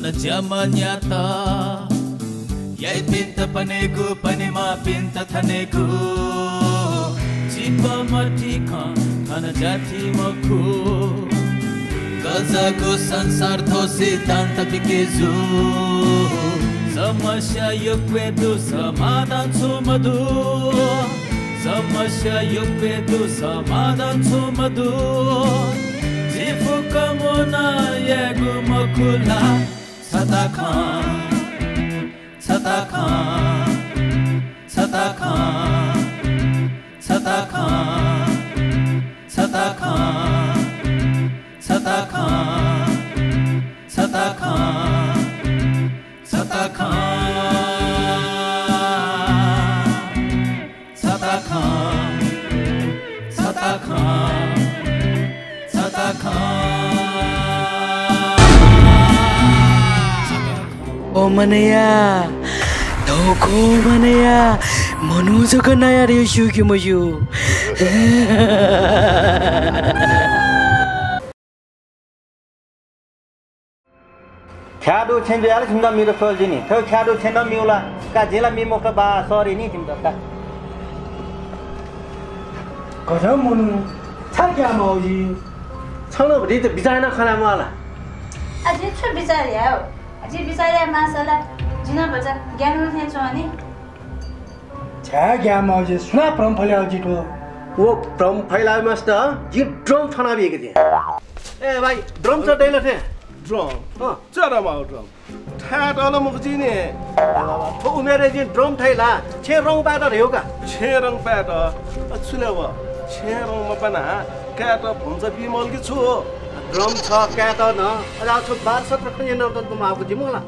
piniku Tana jamanyata Yai pinta paneku Panima pinta taneku Jipa matika Tana jati maku गजाको संसार थो सिद्धान्त बिकेजु समस्या यो पेदु समाधान छु मधु समस्या यो पेदु समाधान छु मधु Sata Khan, Sata Khan, Sata Khan, Sata Khan, Sata Khan, Sata Khan, Sata Khan. मनैया धोको मनैया मनुजको नयाँ रेस्यु कि मजु ख्याडो छेन्जो याले छिम्दा मेरो सोल्जिनी। थो ख्याडो छेन्दा मिउला का जेला मिमोक बा सरी नि तिम्रो का कझ मुनु छाक्या मौजी? छाउन भरि त बिचाएन खाना मला। अझै छु बिचार्या हौ अझै बिचार्या मासला जिन भन्छ ज्ञान उठ्ने छु अनि? छ्या ग्या मौजी सुना प्रम फल्या जिटो वो ड्रम फैलाए मस्त जी ड्रम बिएको थिए। ए भाइ ड्रम छ दैलो थिए ड्रम? अँ चरम आउ ड्रम। ने थो उमेरे जी ड्रम थैला। छे रङ बाटा रेउ का? व मपना क्याट भन्छ बिमल कि छु ड्रम छ क्या त न अझ छ बार सत्र खनि न त तुम आको जिमला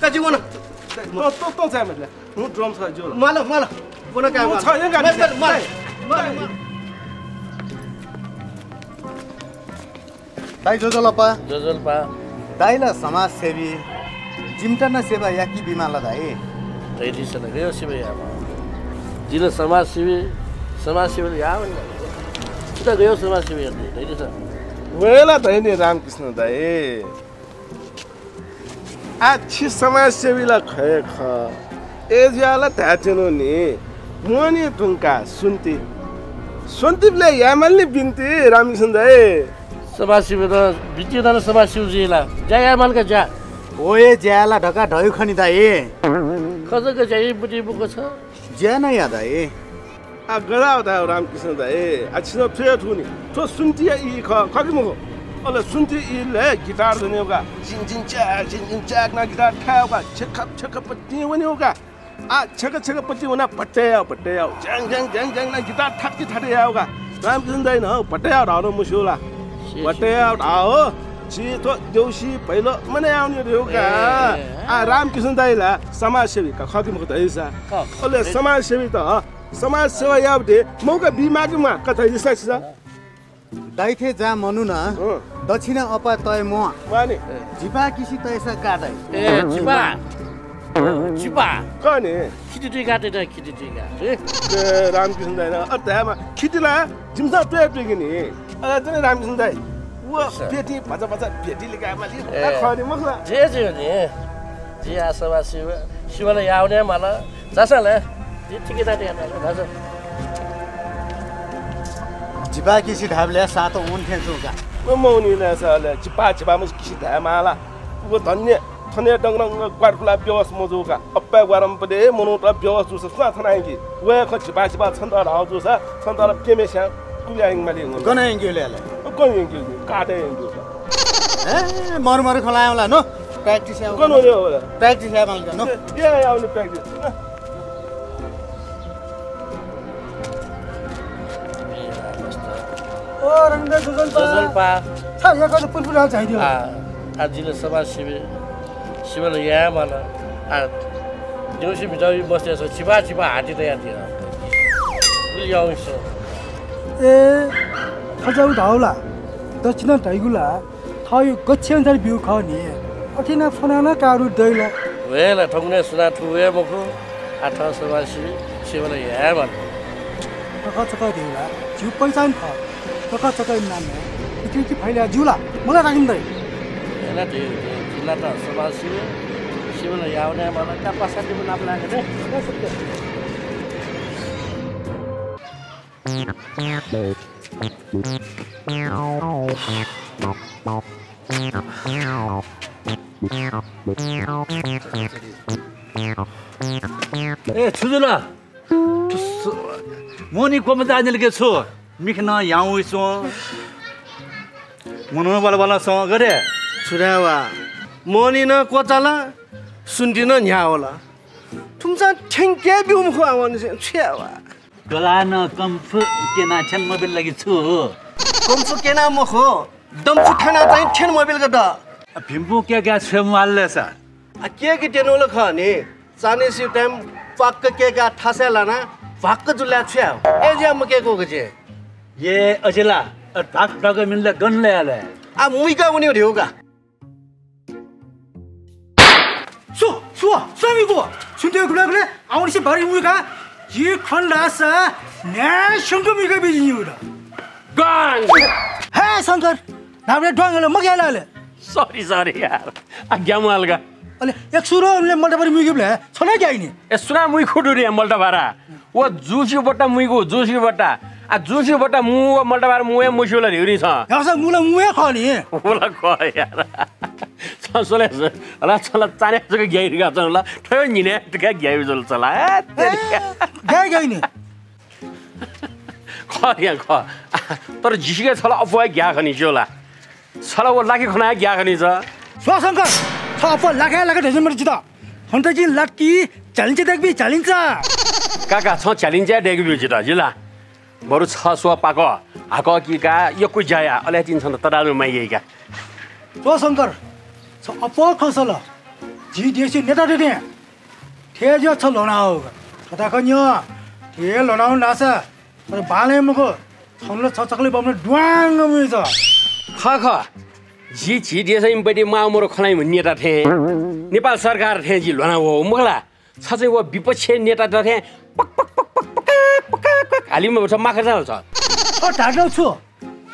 का जिमो न त त त चाहिँ मैले हु ड्रम छ जो माल माल पुन का म छ यहाँ गाडी। माल दाइ जोजोलप्पा जोजोल्पा दाइला समाजसेवी चिम्टन सेवा याकी बिमाला दाइ दैठी छ गयो शिव यहाँ जिल्ला समाजसेवी समाजसेवी यहाँ भन्दा गयो समाजसेवी दैठी छ वेला त नि रामकृष्ण दाई। आछि समाजसेवीलाई खय ख। एजियाला त्याचेनो नि। मोनी टुङ्का सुन्ती। सुन्तीले यामल्ने बिन्ती रामकृष्ण दाई। समाजसेवी त बितिँदैन समाजसेवीजीलाई। जा यहाँ मालका जा ओए ज्याला ढका ढय खनि दाइ खजको चाहिँ बुटी बुको छ। ज्या न या दाइ आ गदा होता रामकृष्ण दाई। आ छिनो थुए ठुनी थो सुन्ती इ ख खकि मुखो अले सुन्ती इ ले गिटार जने होगा जिङ जिङ च्याक जिङ जिङ च्याक ना गिटार खायोगा छक छक पत्ती वने होगा आ छक छक पत्ती वना पट्टेया पट्टेया जङ जङ जङ जङ ना गिटार ठाकी ठाटे होगा रामकृष्ण दाई न पट्टेया रानो मुशुला पट्टेया आओ छि तो देउसी पहिलो मने आउने होगा आ रामकृष्ण दाईला समाजसेवी का समाजसेवी त समाज सेवा यावटे मौका कथा छ दाइ थे जा मनु न। दक्षिण अपा तय म। माने? झिपा किसी तयसा कादै ए चिपा चिपा कने? खिटी काटे त खिटी काटे। ए रामकृष्ण दाइ अत्यामा खिटिला जिम्सा पे पेगिनी अ तने रामकृष्ण दाइ व पेटी भजा भजा पेटी लिका माली। खने मखला जे जे हो नि जे आशावा शिव शिवलाई आउने मला। जासाले जे ठिकै झिपा किसी ढाबले सातो उन थेन्छु का म मौनी न साले चिपा चिपा मस किसी धा माला व धन्य थने डंग रंग क्वाडकुला व्यवस मजुका अप्पा गरम पदे मनुटा व्यवस जुस स्ना थनाइकी व ख चिपा चिपा छन्द राउ जुस यंगे काटे यंगे ए मर मर खलायौला नो प्र्याक्टिस आउ कौन हो रहे हो प्र्याक्टिस आउ माल्का नो ये पुलपुल चाहिदियो। आजीले समाजसेवी शिवले यहाँ मला देउसी भिजाउ बस्दैछ छिपा छिपा हाटी त यहाँ आउँछ। ए खजाउ ढाउला दक्षिण ढैगुला थयो गच्छ्यान जा리 बिउ खनि अठिना फनाना कारू दैला। वेला ठोक्ने सुना ठुए मुखु। आठ समासी शिवले या भन। चका चका दिउला जिउ पहिचान ख। चका चका नाम इति इति फैला जिउला मलाई राखिँदै हेला त्यो जिल्ला त समासी शिवले याउने मलाई क्यापासिटी पनि नाम लाग्यो ए छुजुला मोनी कोम जानेल के छु। मिखन याउ सो मनो वाला वाला सो गरे। छुऱ्यावा मनी न कोचाला सुन्टी न न्यावला तुमचा ठेङ्के बिउम खुवावन छ्यावा गला न कम्फु के ना छन मोबाइल लागि छु? कमसु केना मखो? दमसु खाना चाहिँ ठेन मोबाइल गदा। भिम्बु के क्या छ माल्ले सा। आ के के टेनोल खने? चाने सि टाइम पक्क के का ठासे लाना भक्क जुल्या छ्या ए जे म के को गजे? ये अजिला ढाक ढाक मिल्ले गनले आले। आ मुइका उनी ढेउका सो सो समिगो सुन्दै गुला गुला आउनेसी भरि मुका ये खण्डासा न्या शङ्कर मिका बिजिनी उडा गाङ हे शङ्कर नामले ड्वाङले मग्यालाले सरी सरी यार। आज्ञा मालगा अले एक सुरो उनले मल्टा परि मुग्यो छनै गाइनी ए सुना मुइ खुडुरी मल्टा भारा। ओ जुसी बट्टा मुइगु जुसी बट्टा। आ जुसी बट्टा मु मल्टा भारा मुए मुसुला हिउरी छ मुला मुया खनि होला क यार ससले होला चला चाने जग ग्याइ गा चला ठयो निने टका ग्याइ जल चला तेरिका। गाइ गाइनी ख या ख तर झिसिके छला अफवा ग्या खनि जोला छला ओ लाके खना ग्या खनि छ। सो शङ्कर छ अप लाखे लाखे ढेजन मरि जिता हन्त जी लट्की चालिन्छ देखबी चालिन्छ काका छ च्यालेन्ज डेगु बिउ त जिला बरु छ सो पाक। हाक यो कुइ जाया अले चिन्छ त तडानु माइगे का सो शङ्कर छ अप खसल जी देशी नेता देने ठे जो छ लोना हो। छता कन्यो ठे लोना हो नासा तर बाले मको छनले छ चकले बम्ने ड्वाङ मिछ ख ख। जी देश इम्पटी माउमरो खलाइ नेता थे। नेपाल सरकार थे जी लोना हो। मुखला छ चाहिँ वो विपक्ष नेता त थे। पक पक पक पक हालिमा छ माखा छ ओ ढाक्लो छु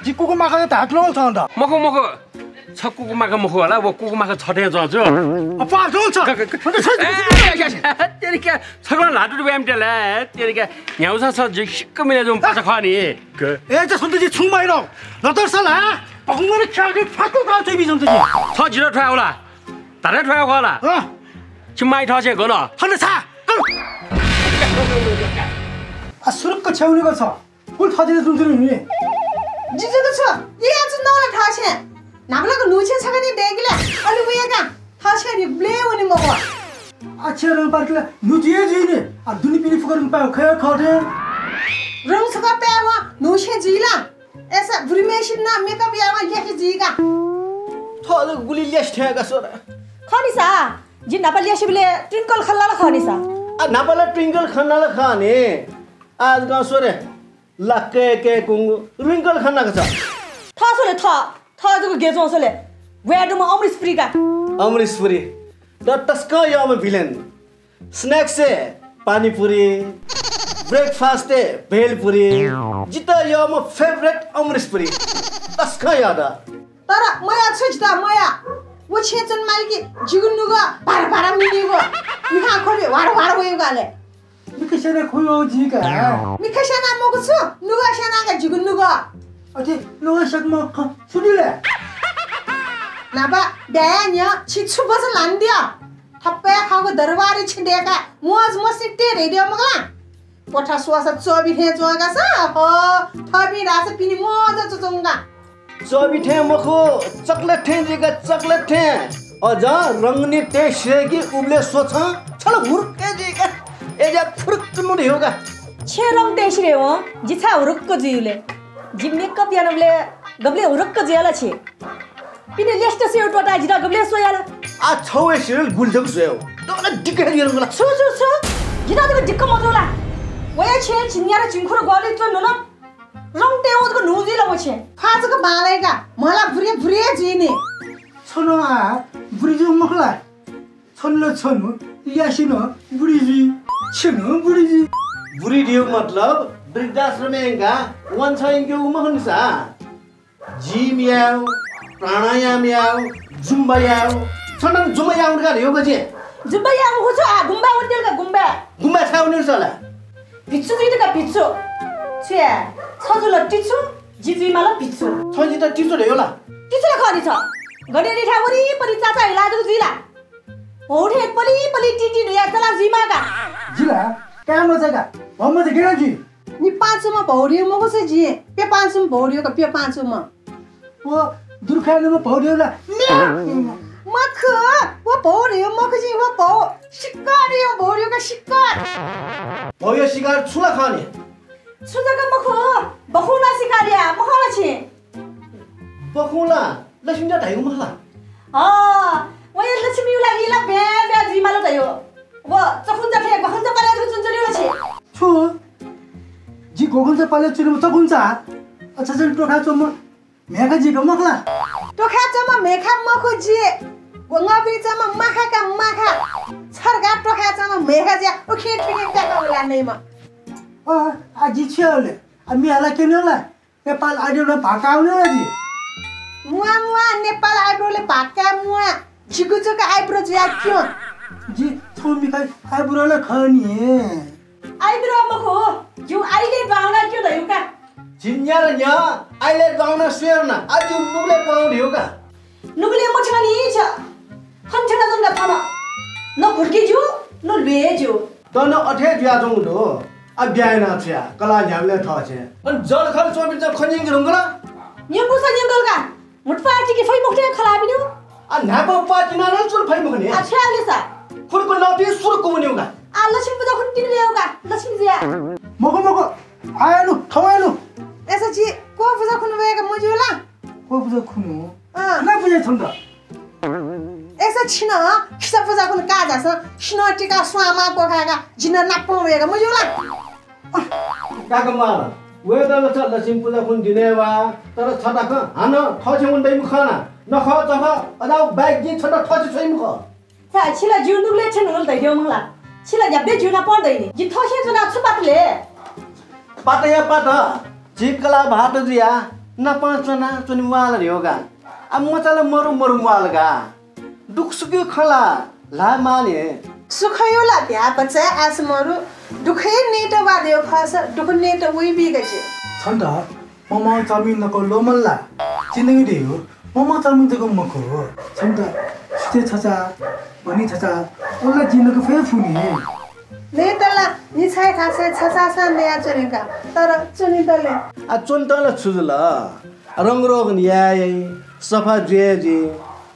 जी कुको माका ढाक्लो छ अन्त मको मको छ कुकु माखा मुखो होला वो कुकु माखा छटे जान्छु अप ढोल छ तेरि क्या छगला लाटु ब्याम टेला तेरि क्या ह्याउँछ छ जी सिक्क मिले जाउँ पाछ खा नि ए त सन्त जी छु माइरो लतर सला पगुमरे ख्याके फाटो का चाहिँ बि सन्त जी छ जिरो ठया होला तारे ठया होला ह छिमाइ ठसे गन हन्ने छ आ सुरुक्क छेउनेको छ कुल थजिले सुन्छु नि जिजुको छु ये आज नला थासे नामलाको नुचे छ नि देगिले अलि उयाका थासे नि ब्ले उनी मको अच्छा रङ पार्कले नुजिए जिने आ दुनी पिनी फुकर पायो खय खटे रङ सका प्यावा नुचे जिला ऐसा ब्रिमेशन ना मेकअप यावा लेके जिगा थल गुली लेस ठ्याका सोरा खनिसा जि नापा लेसिबले ट्विंकल खल्ला खनिसा आ नापाला ट्विङ्कल खन्नाला खाने आज गाउँ सोरे लक्के के कुङ्गु ट्विङ्कल खन्नाको छ। थासोले थ। थ जको गेजोसले वेडुमा अमृत फ्रीका अमरीश पुरी द टस्क यम भिलेन। स्नैक्स से पानी पूरी ब्रेकफास्ट है भेल पूरी जिता यम फेवरेट अमरीश पुरी टस्क याद तर मया छ जिता मया। वो छेचन मालकी जिगुनुगो भार भार मिनिगो। मिखा खोले वार वार वयो गाले। मिकसेने खोयो जिका मिखा सेना मको छु नुगा सेनाका जिगुनुगो अझै लोगा सकमा ख सुनिले नाबा ब्याया न्य छिछु बस लान्दियो थप्पे खाउको दरबारी छिडेका मोज मसिटे रेडियो मगला पोठा सुवास चोबी हे जोगा स हो थबी रास पिनी मोज चुचुंगा चोबी ठे मखो चकलेट ठे जिका चकलेट ठे अझ रङ्गनी टे सेकी उब्ले सोछ छल हुर्के 애자 푸르끈물이 요가 체롱 대시래 어 지차 우럭거 주유래 지 메이크업 야는 블레 겁레 우럭거 주야라. 치 पिने लेस्ट से एउटा जिरा गबले सोयाला आ छौए सिरल गुलजम सोयो तोला डिक हेर गला छु छु छु जिरा दे डिक मतोला वया छे छिन्यारा चिंखुर गले त नन रङ ते नुजी छे मला भुरे भुरे जिने आ मखला यासिनो 천어 아 부리지 먹라 천러 천어 야시너 부리지 천어 부리지 बुढी ढिउ मतलब वृद्धाश्रम का वन छ इनके उमा हुनुसा जिम याव प्राणायाम याव जुम्बा याव छन् जुम्बा याव उनका ढिउ गजे जुम्बा या वो कुछ आ गुम्बा उन्देल का गुम्बा गुम्बा छ उनीहरू होला पिच्छु जुइद का पिच्छु छे छजुल टिच्छु जिजुइ माला पिच्छु छ जिता टिचो ढिउ होला टिच्छु ला खनि छ गडेरी ठा वरी परि चाचा हिला दु जुइला औरे पली पली टिटी नु याचा जिमागा। जिला? काम मजा का हम मजा गेरा जी नि पाँच मा भौरियो म कसै जी पे पाँच मा भौरियो का पे पाँच म ओ दुर्खाले म भौरियो ला मख वो भौरियो मख जी वो भौ शिकार यो भौरियो का शिकार भौरियो शिकार छुला खाने। छुला का मख बखुला शिकारिया मखला छि बखुला लक्ष्मी दा मखला आ 원래 지금 일라 일라 매매 이만 원다요. 와저 혼자 해, 와 혼자 빨리 가지고 준준이 मेखा जी को मखला। तो खा मेखा मखो जी गोंगा भी चमा मखा का छरगा मेखा जी ओ खे का होला नै म। अ छले के नला नेपाल आडियो भाका जी। मुआ मुआ नेपाल भाका मुआ झिगु चुका आइब्रो जिया क्यों जी छोमी खाइ आइबुराला खनी आइबिरो मखो जु आइले बाउना क्यो दयो का झिन्या र न्या अहिले गाउन स्वेर न आज नुगले पाउने हो का नुगले मछनी छ खन्छना जंगा थमा न फुर्की जु न लुए जु तन अठे दिया जङ दो आ ब्याएन छ्या कला झ्यामले थ छे अन जल खल चोबि ज खनिङ रुङला न्यु पुसा न्यु का मुटपा टिके फै मुखटे खला बिनु आ फै सा। लक्ष्मी खुन लक्ष्मी खुन खुनु? ना बुझे छन्द? ऐसा छिन खिसा फुजा खुन का जास छिन टिका स्वामा को खागा जिन नापो वेगा मुजुला काका मार वेदल छ लक्ष्मी पूजा खुन दिने वा तर छटा ख हान दै मुखना नख चख अदाउ बाइक जि छटा थ छे छै मुख। सा छिला जु नुगले छन नल दइयो मंगला छिला जब्बे जुना पर्दैन जि थसे जुना छुपातले पाट या पाट झिकला भात जिया न पाँचना चुनि वाल रे होगा। आ मचाला मरु मरु वाल गा। दुख सुक्यो खला ला माने सुखयोला भ्या बच्चा आस मरु। दुखै नेट वादियो फस दुख नेट उइ बिगजे छन्द मम चाउमिन नको लोमल्ला। जिन्दगी दियो। मम चाउमिन तको मको छन्द सुते छचा भनी छचा उल्ला जिन्दको फे फुनी नेटला नि छाइ खासे छसा सा नया चुनिका तर चुनि दले आ चुन तल छुजुल रङ रोग न्याय सफा जे जे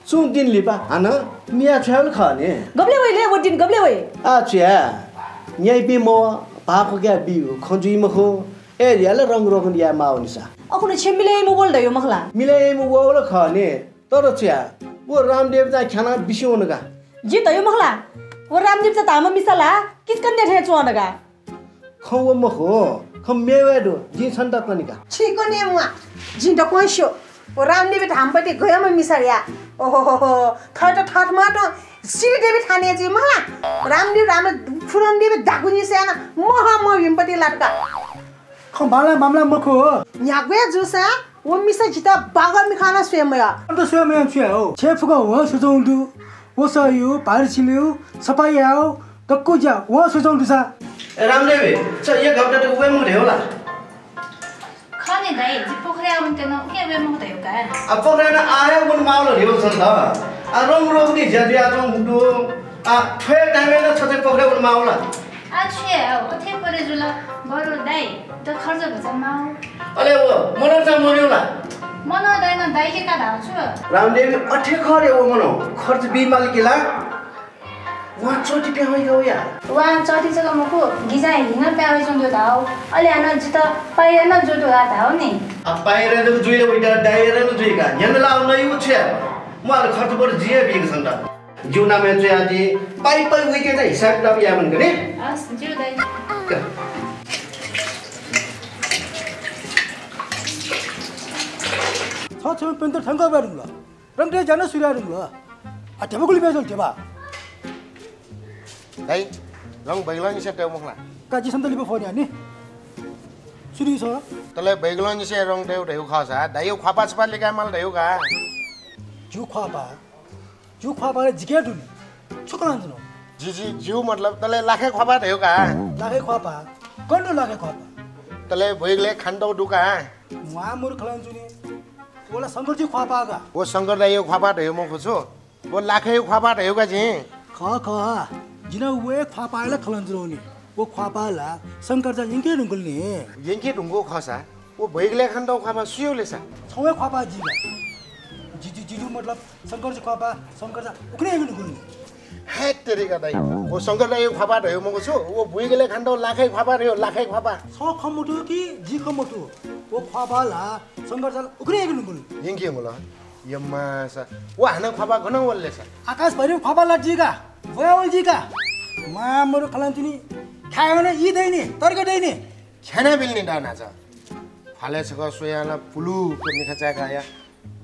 चुन दिन लिपा हान मिया छ्याउल खने गब्ले वइले वटिन गब्ले आ छ्या न्याय बि म पाको क्या बिउ खजुइ मखो ए याले रङ रोग न्याय माउनिसा अखुन छेमिले मु बोल दयो मखला। मिले मु वोल खने तर छ्या वो रामदेव जा खाना बिसिउनगा जि दयो मखला वो रामदेव त तामा मिसला किसकन ने ठे चोनगा खौ मखो खम मेवेदो जि छन्ता कनिका छिको ने मुआ जिन्द कोइसो ओ रामदेव धामपट्टि गयो म मिसरिया ओहो हो हो थट थट माटो सिरी देवी ठाने जी मला रामदेव राम फुरन देवी दागुनी सेना महा म हिमपट्टि लाटका। ख बाला मामला मको न्यागवे जुसा ओ मिसा जिता बागा मिखाना स्वयंया अन्त स्वयं छ्या हो छेफुको हो सुजौँदु वो सयु पार छिल्यो सपायाओ तक्को ज्या वो सुजौँदु सा ए रामदेव छ एक हप्ता त उवे मुले होला खने दाइ जि पोखरे आउन तेन के वे म दयो का अब पक्रेन आयो उन माउलो हेउ छ त आ रङ रोग नि झ्यादिया जङ हुडु आ ठे टाइमे न माउला आछे ओथे परे जुल बरु दाइ त खर्च भछ माउ। अले वो मनो चा मर्योला मन दैन दाइले का धाउँछु। रामदेव अठे खरे ओ मनो खर्च बिमाल केला? वहाँ चोटी पे हो या। वा चटी जग्गा मको गिजा हिँड प्यावे जुन धाउ अलि हान जित पाइएन जुटो आ धाउ नि। त जुइले उइटा न जुइका। यन लाउ नै उछ्या मलाई खर्च बर जिए बिग छन् त। जिउना मे चाहिँ आदि पाइ पाइ उइके चाहिँ हिसाब किताब या मन गने हस् जिउ दाइ। 끝. 사천 밴들 생각하는 거. 그럼 되지 않아 수리하는 거. 아 대박을 위해서 대박. 나이, 랑 바이글런이 세 대박 먹나? 까지 삼달 리버 폰이 아니? 수리서? 달래 바이글런이 세랑 대우 대우 가서 나이오 과바스 빨리 가말 대우 가. 주 과바, 주 과바를 지게 둔. 축하한다 जीजी जीव मतलब तले लाखे ख्वापा थे का? लाखे ख्वापा? कन्डो लाखे ख्वापा? तले भइगले खंडो डुका। उहाँ मूर्ख लान्छु नि ओला शङ्कर जी ख्वापा गा। ओ शङ्कर दाइ यो ख्वापा थियो म खोछु। ओ लाखे ख्वापा थे का जी ख ख। जिन वे ख्वापाले खलन्जु नि ओ ख्वापाला ला दाइ यिंके ढुङ्गल नि? यिंके ढुङ्गो खसा ओ भइगले खान्दौ ख्वापा सुयोले सा? छवे ख्वापा जी गा जीजी जीजु मतलब शङ्कर जी ख्वापा शङ्कर जा उक्ने ढुङ्गल ह्याक तेरिका दाइ हो शङ्करलाई यो फापा ढयो मगो छु ओ भुइँगले खान्डो लाखै फापा रह्यो लाखै फापा स खमुटु कि जी खमुटु वो फापा ला शङ्कर जाल उग्रे एक नुकुल। यिङ्के मुल यम्मा सा ओ हाना फापा घन वल्ले सा? आकाश भरि फापा ला जिका वया वल जिका मामरो खलान्तिनी खायो न इ दैने तर्क दैने छ्याना बिल्ने फाले छ फालेछ ग सोयाला पुलु खचा चाका या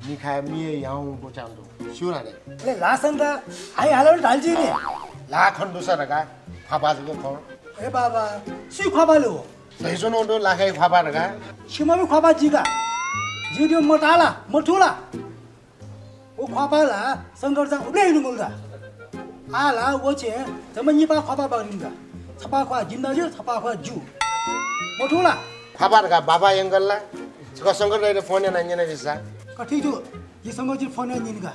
निखा मिए याउको चान्दो 시원하네. 네, 그래 라산다. 아니 알아를 알지니. 라 컨두사라가 화바지고 걸. 에 봐봐. 수이 화발로. 세존 온도 라가이 화바라가. 시마미 화바지가. 지디오 못알라 못툴라. 오 화발라 선거상 올래 이런 걸다. 아라 워체 저만 이바 화바바린다. 사바화 진나죠 사바화 주. 뭐 못툴라. 화바라가 바바 연걸라. 저거 선거를 폰에 난 년에 비싸. 같이 줘. 이 선거질 폰에 니가.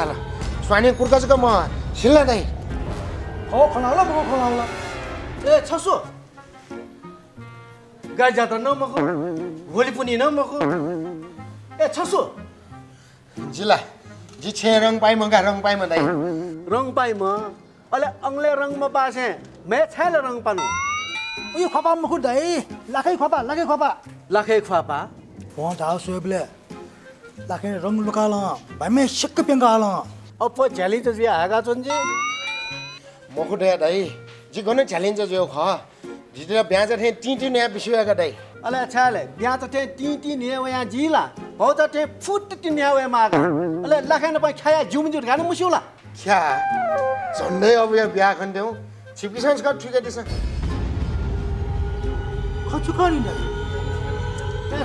हाला। स्वानी म खलाउला बको खलाउला ए छसो। गाई जात्रा नमको होली पनि नमको ए छसो। जिल्ला जी छे रङ पाइ मगा रङ पाइ म दाइ रङ पाइ म अले अङ्ले मे छैल रङ पानु। उयो खपा मखु लाखे खपा लाखे खपा। लाखे खुवापा व दाउ सोबले लाखे रंग लुकाला। भाइमे सिक्क पेंगाला। अप्पो झ्याली त जिया हागा चोन्जी मखुटे दाइ जी गने च्यालेन्ज जो ख। जितिर ब्याज थे टी टी नया बिसुयाका दाइ अले छाले बिहा त थे टी टी ने वया जिला। हो त थे फुट टी ने वया मागा। अले लाखे न पाइ खाया जुम जुट गाने मुसिउला क्या? झन्डै अब यो बिहा खन्थ्यौ छिपिसंस्कार ठिकै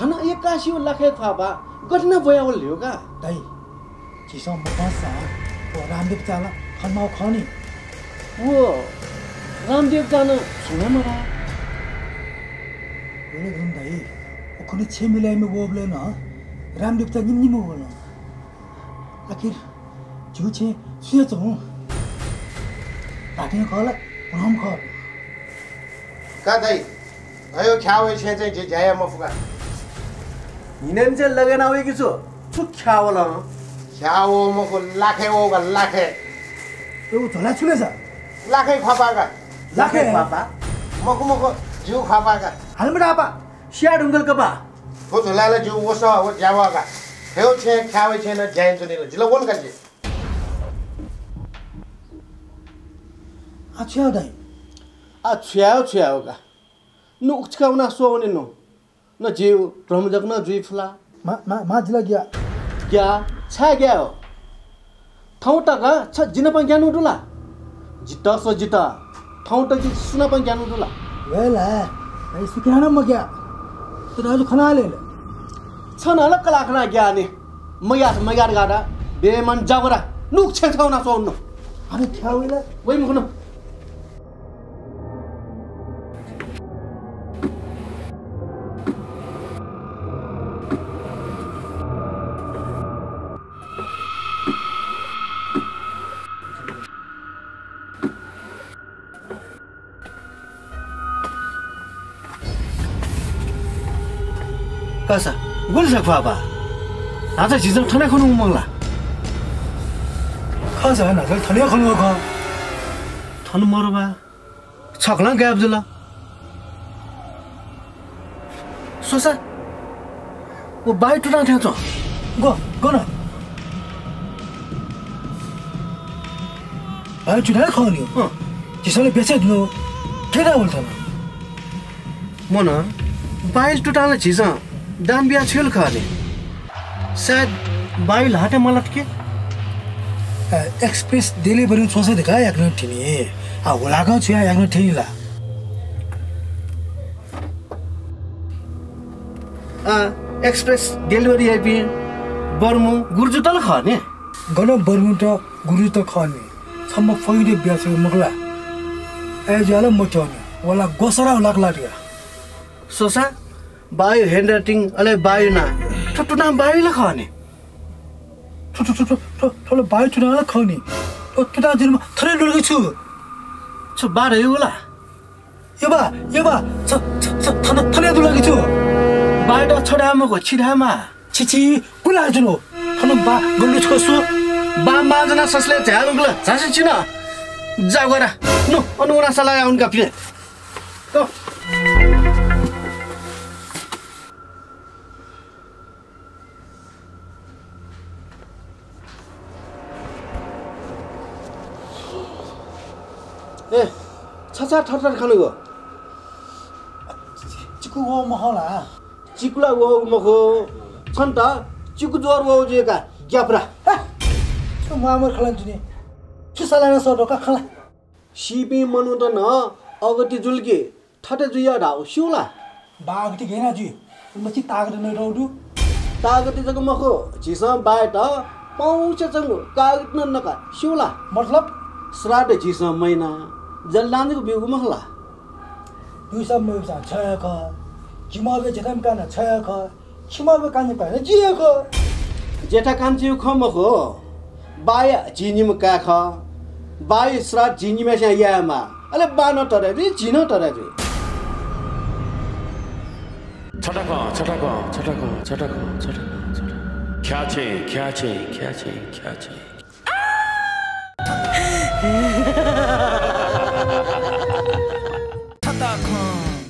हन एक्कासी लाखे थापा गरिन बोया उसले हो का दाइ चिसो म बस्छ ओ रामदेव चाल खन्माउ खने ओ रामदेव जान सुन मरा बोले गुन दाइ ओ खने छे मिलाइ में न रामदेव त निम निम बोल आखिर जु छे सुय छ हूं ताकिन खल प्रणाम खल का दाइ भयो ख्याउ छे चाहिँ जे जाया म फुका हिँड्यो चाहिँ लगेन हो कि छु छु ख्याओ ल। ख्याओ म लाखे ओ लाखे। त्यो झोला छुने छ? लाखे खपाका लाखे? खपा मको मको जिउ खपाका हालमेट आपा सिया ढुङ्गल कपा। हो झोलाले जिउ ओस हो ज्यावाका हेउ छे ख्यावे छैन ज्याइन्छ नि जिल्ला बोल गर्छ आ दाइ। छ्याउ छ्याउका नु सोउने नु न जीव प्रमुदक ना जुई फुला। मा मा माजिला ग्या? क्या? छ ग्या हो? ठाउँटा गा छ जिन पन ज्ञान उडुला जित सो जित। ठाउँटा कि सुना पन ज्ञान उडुला वेला ए सुख्यान म ग्या। त राजु खनाले छ न ल कलाकना ग्या ने। मया मया गाडा। बेमन जावरा। नुक छेठाउना सोन्नु अरे छ्याउला वइ मुखनु मै ठन्डै खानु घन्नु म छ गाब्जेला बाइ टुटान थियो त बाई टुटा खोजि हो चिसोले बेचेको के कहाँ बोल्थ मै टुटाले झिस दाम बिहा छेल खाने सायद बाइल हाटे मलाई के एक्सप्रेस डेलिभरी सोसे देखा याक्न ठिनी आ होलाको छु याक्न ठिनीला एक्सप्रेस डेलिभरी आइपि बर्मु गुर्जु तल खाने। गन बर्मु त गुरु त खने। सम्म फैदे ब्यासे मगला। ए जाला मचोने वाला गोसरा लाग्ला सोसा बायो ह्यान्ड राइटिङ अलिक बायो ना ठुटु नाम बायोलाई खाने ठुटु ठुटु ठुलो बायो चुनालाई खुवाउने केटा दिनमा थोरै लुर्को छु छ बाह्र यो होला यो बा यो बा। थले दुलाएको छु बाटो छोडा आमाको छिडामा छिछि कुला जुन हो थनु बा गुल्लु छोसु बा माजना ससले झ्यालुङ्गल झाँसे छिन। जा गएर नु अनुरासा सलाह उनका पिले संसार थरथर खानु चिकु वो महला चिकुला वो मखो छन् त चिकु ज्वर वो जेका ग्याप्रा मामर खलान जुने सुसालाना सडोका खला सिपे मनु त न अगति जुल्के ठटे जुया ढाउ सिउला बागति घेना जुइ मछि तागत नै रौडु तागति जग मखो झिसम बाय त पाउँछ जङ्गु कागत न नका सिउला मतलब श्राद्ध झिसम महिना दुसा मसा छया ख. जिमाबे जदम काना छया ख. छिमाबे काने पाए जिया ख. जेठा कान्छी ख मखो बाय झिनिम का ख बाय श्राद्ध स्या यामा अले बान टरे रि झिन टरे रि छटक छटक छटक छटक छटक छटक ख्याचे ख्याचे ख्याचे ख्याचे